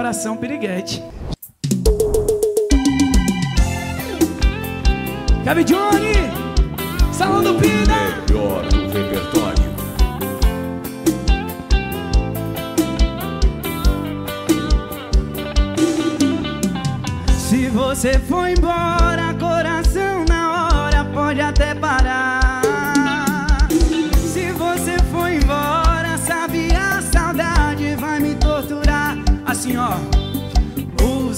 Coração Piriguete. Gabi Johnny, Salão do Pina. Melhor do repertório. Se você for embora, coração na hora pode até parar.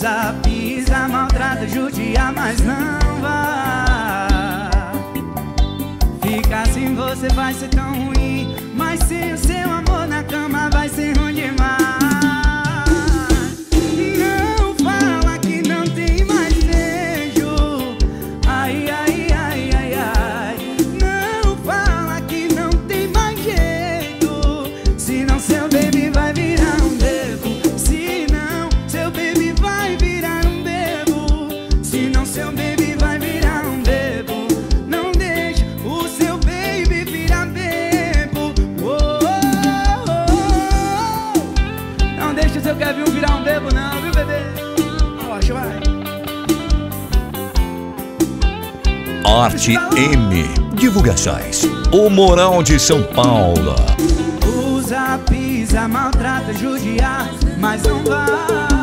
Usa, pisa, maltrata, judia, mas não vai. Fica assim, você vai ser tão ruim. Mas sem o seu amor na cama vai Arte M. Divulgações. O Moral de São Paulo. Usa, pisa, maltrata, judia, mas não vá.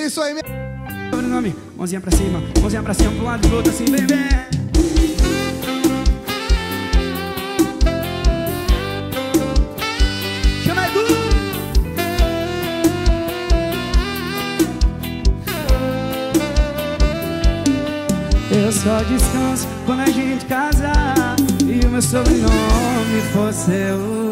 É isso aí, meu. Sobrenome, mãozinha pra cima, mãozinha pra cima, pro lado pro outro assim, vem. Chama Edu! Eu só descanso quando a gente casar e o meu sobrenome for seu.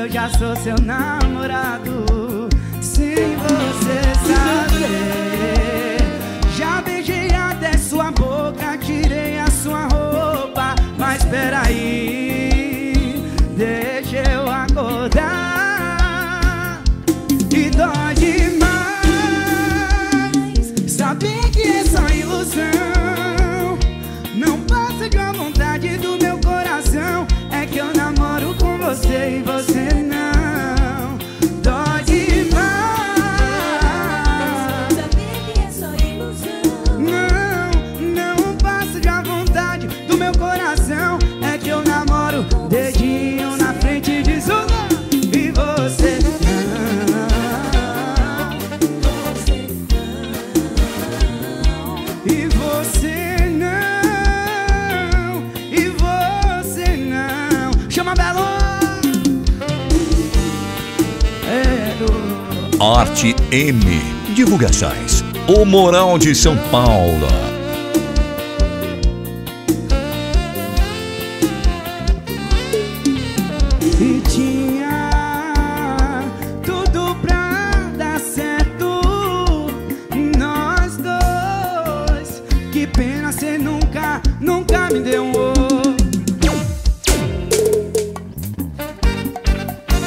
Eu já sou seu namorado Sem você saber. Já beijei até sua boca Tirei a sua roupa. Mas peraí Deixa eu acordar. E dói demais Saber que é só ilusão E você não E você não Chama Belo Arte M. Divulgações. O Moral de São Paulo. Que pena cê nunca, nunca me deu um oi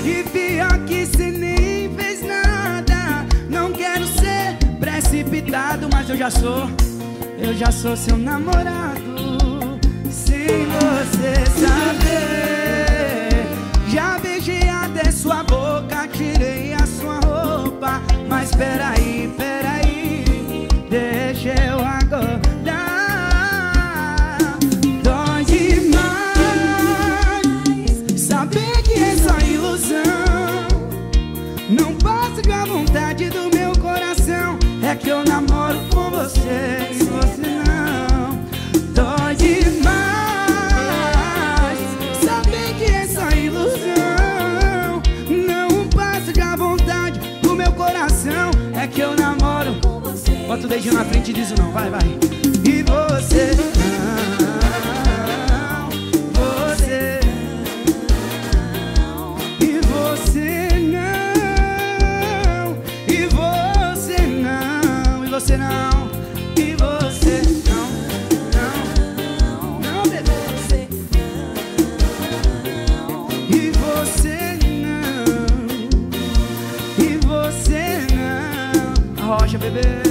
E pior que cê nem fez nada. Não quero ser precipitado Mas eu já sou, eu já sou seu namorado. Sem você saber. Já beijei até sua boca Tirei a sua roupa. Mas peraí, peraí. Deixa eu acordar Bota o dedinho na frente e diz o não, vai, vai. E você? Não, você? E você? Não, e você? Não, e você não, e você? Não, não, não, bebê. Você E você? Não, e você? Não, Rocha, bebê.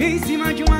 Em cima de uma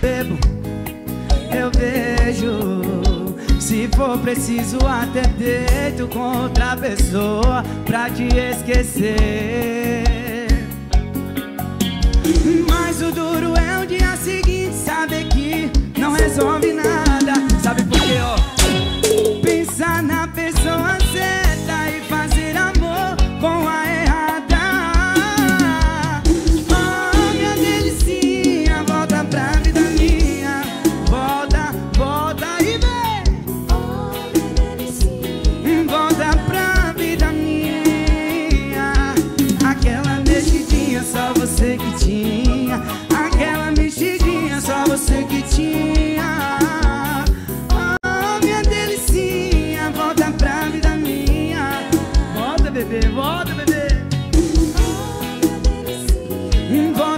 bebo, eu vejo. Se for preciso, até deito com outra pessoa pra te esquecer. Mas o duro é o dia seguinte, saber que não resolve nada. involved.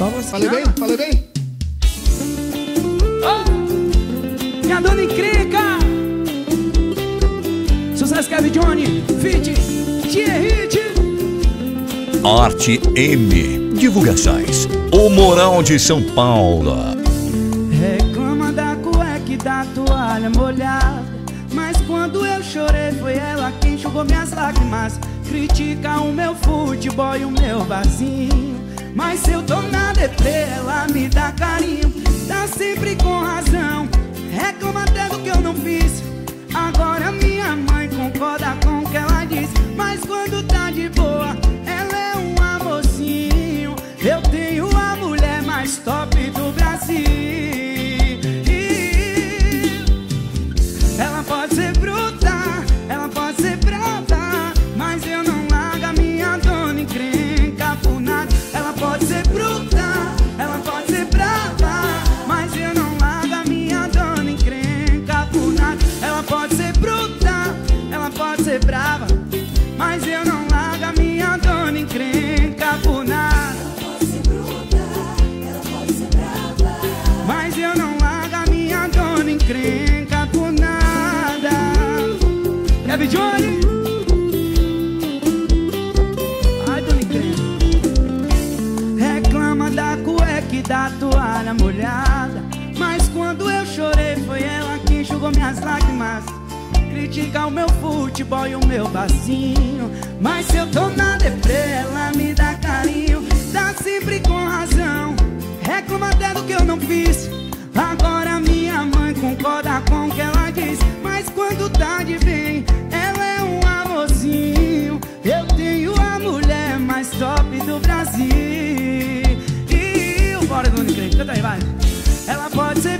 Só você Falei bem? Falei bem? Oh, minha dona encrenca Sucesso Kevin Johnny Fit Thierry Arte M. Divulgações. O Moral de São Paulo. Reclama da cueca e da toalha molhada Mas quando eu chorei foi ela quem enxugou minhas lágrimas Critica o meu futebol e o meu barzinho mas se eu tô na deprê, ela me dá carinho. Tá sempre com razão. Reclama até do que eu não fiz. Agora minha mãe concorda com o que ela diz. Mas quando tá de boa, ela é um amorzinho. Eu tenho a mulher mais top do Brasil. Critica o meu futebol e o meu bacinho. Mas se eu tô na deprê, ela me dá carinho. Tá sempre com razão. Reclama até do que eu não fiz. Agora minha mãe concorda com o que ela diz. Mas quando tá de bem, ela é um amorzinho. Eu tenho a mulher mais top do Brasil. E bora do Unicred, canta aí, vai. Ela pode ser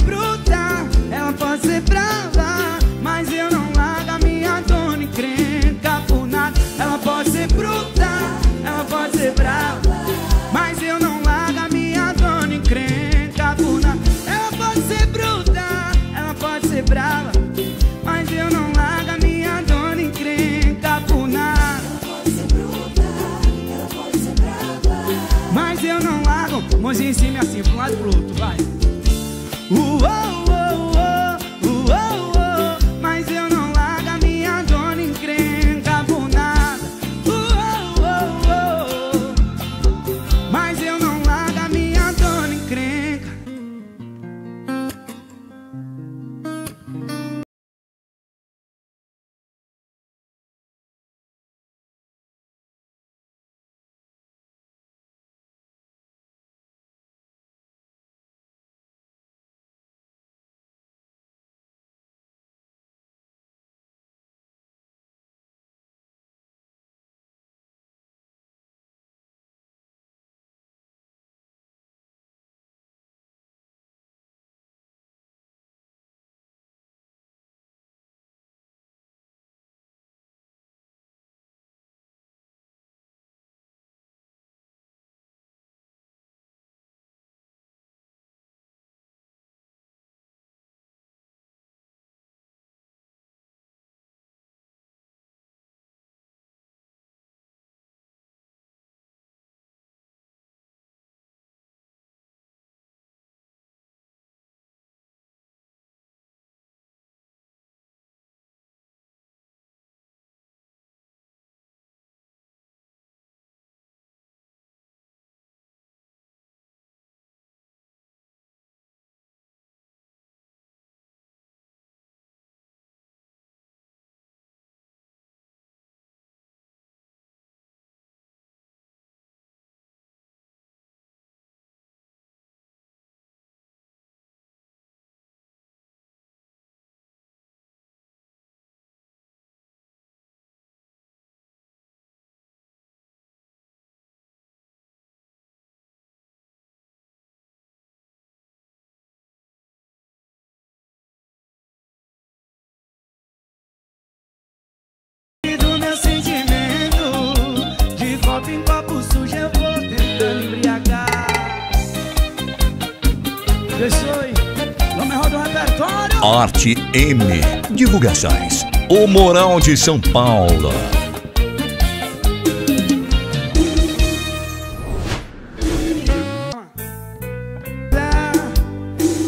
Arte M. Divulgações. O Moral de São Paulo.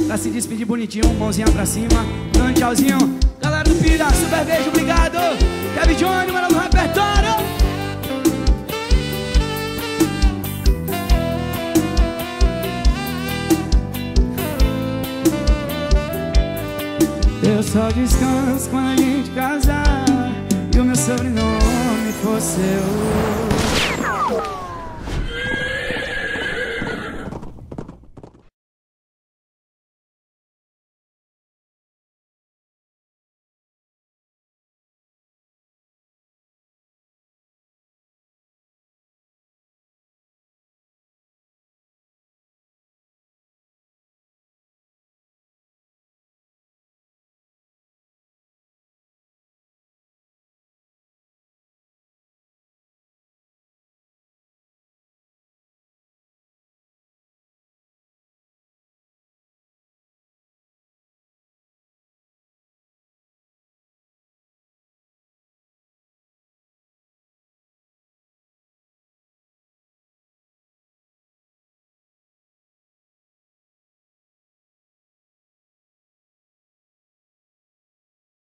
Pra, se despedir bonitinho, mãozinha pra cima Dando tchauzinho Galera do Pira, super beijo, obrigado Kevin Johnny, mano, no repertório só descanso quando a gente casar E o meu sobrenome for seu